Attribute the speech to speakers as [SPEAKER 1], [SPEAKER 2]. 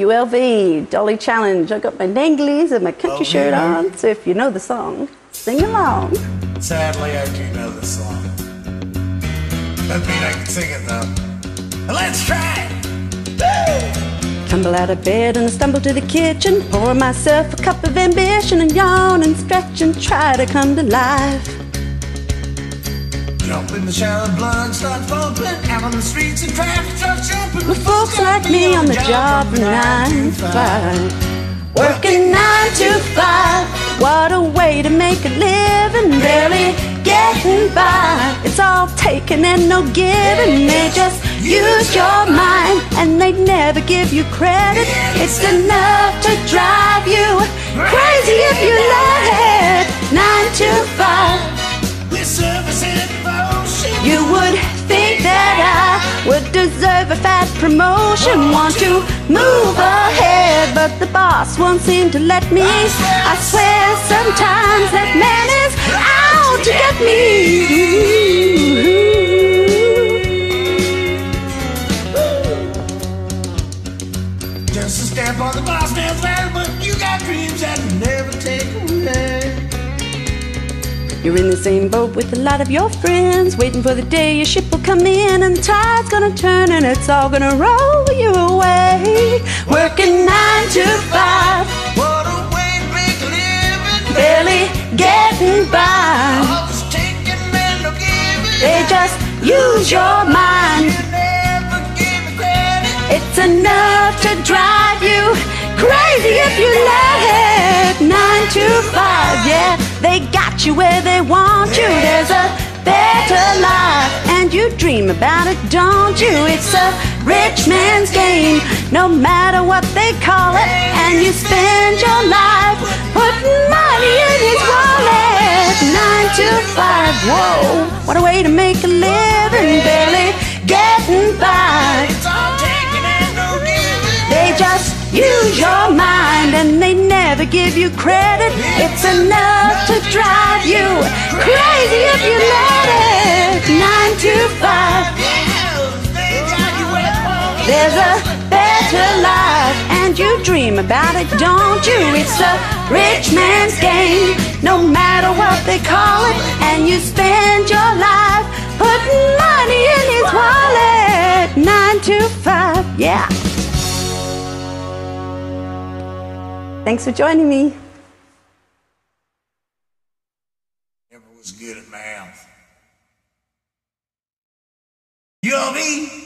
[SPEAKER 1] ULV, Dolly Challenge. I got my danglies and my country
[SPEAKER 2] Oh,
[SPEAKER 1] shirt
[SPEAKER 2] yeah.
[SPEAKER 1] on, so if you know the song, sing along.
[SPEAKER 2] Sadly, I do know the song. Doesn't mean I can sing it though. Let's try it.
[SPEAKER 1] Tumble out of bed and stumble to the kitchen, pour myself a cup of ambition and yawn and stretch and try to come to life.
[SPEAKER 2] Jump in the shower, blood starts pumping. Out on the streets and traffic
[SPEAKER 1] like me on the job nine to five. Working nine to five. What a way to make a living, barely getting by. It's all taken and no giving. They just use your mind and they never give you credit. It's enough to drive you crazy if you let would deserve a fat promotion. Want to move ahead, but the boss won't seem to let me. I swear sometimes that man is out to get me.
[SPEAKER 2] Just a stamp on the boss ladder,
[SPEAKER 1] You're in the same boat with a lot of your friends, waiting for the day your ship will come in and the tide's gonna turn and it's all gonna roll you away. Working nine to five,
[SPEAKER 2] What a way to make a living.
[SPEAKER 1] barely getting by.
[SPEAKER 2] All this taking and no giving.
[SPEAKER 1] They just use your mind.
[SPEAKER 2] You never give me credit.
[SPEAKER 1] It's enough to drive you crazy if you let it. Nine to five, they got you where they want you. There's a better life, and you dream about it, don't you? It's a rich man's game, no matter what they call it. And you spend your life putting money in his wallet. Nine to five, whoa, what a way to make a living, barely getting by. They never give you credit. It's enough to drive you crazy if you let it. Nine to five, there's a better life, and you dream about it, don't you? It's a rich man's game, no matter what they call it, and you spend your life putting money in his wallet. Nine to five, yeah. Thanks for joining me.
[SPEAKER 2] Never was good at math. You know me?